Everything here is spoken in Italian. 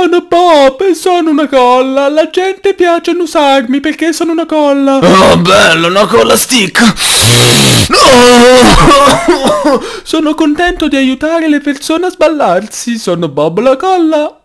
Sono Bob e sono una colla. La gente piace usarmi perché sono una colla. Oh, bello, una colla stick. Sono contento di aiutare le persone a sballarsi. Sono Bob la colla.